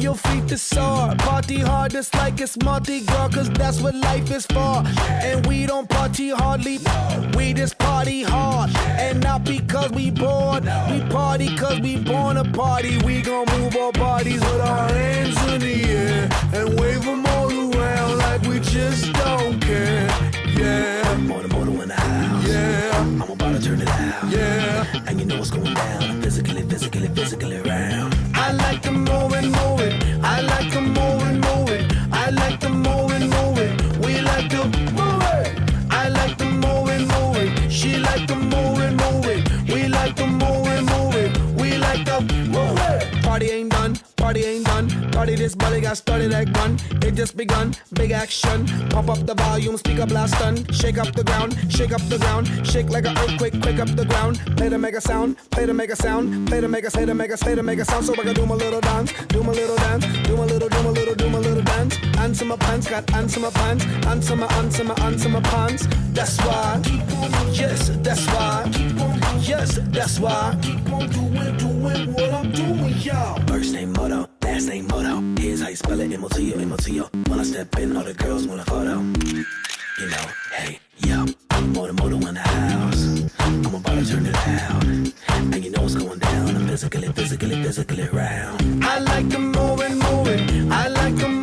your feet to soar. Party hard just like it's Mardi Gras, cause that's what life is for. And we don't party hardly, we just party hard. And not because we bored, we party cause we born a party. We gon' move our bodies with our hands in the air and wave them all around like we just don't care. Yeah, Moto, Moto in the house. yeah, To turn it out. yeah. And you know what's going down. Physically, physically, physically around. I like to more and move Party this body got started like gun. It just begun. Big action. Pump up the volume. Speaker blast done. Shake up the ground. Shake up the ground. Shake like an earthquake. Quick up the ground. Play to make a sound. Play to make a sound. Play to make a say to make a say to make a sound. So I can do my little dance. Do my little dance. Do my little, do my little, do my little dance. Answer my pants. Got answer my pants. Answer my, answer my, answer my pants. That's why. Yes, that's why. Yes, that's why. Keep on doing, doing what I'm doing, y'all. First name Moto, last name Moto. Here's how you spell it, M-O-T-O, M-O-T-O. When I step in, all the girls want a photo. You know, hey, yo, I'm Moto Moto in the house. I'm about to turn it out. And you know what's going down. I'm physically, physically, physically around. I like and move it. I like to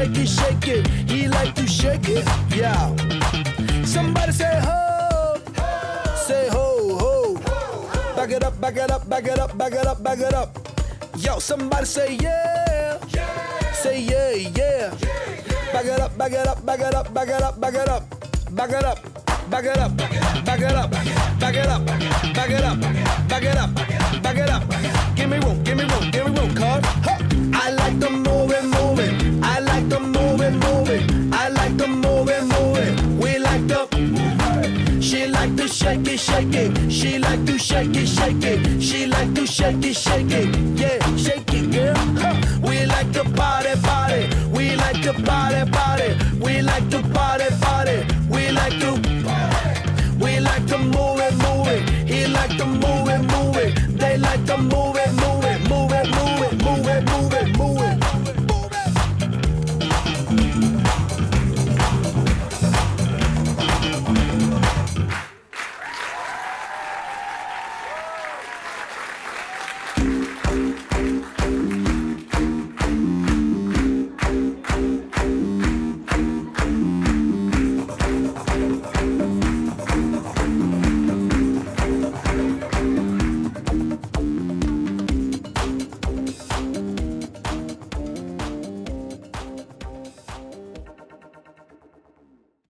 shake it, shake it. He like to shake it. Yeah. Somebody say ho. Say ho ho. Back it up, back it up, back it up, back it up, back it up. Yo, somebody say yeah. Say yeah, yeah. Back it up, back it up, back it up, back it up, back it up. Back it up. Back it up, back it up, back it up, back it up, back it up, back it up. Give me room, shake it. She like to shake it, shake it. She like to shake it, shake it. Yeah, shake it, girl. Huh. We like to party, party. We like to party, party. We like to party, party. We like to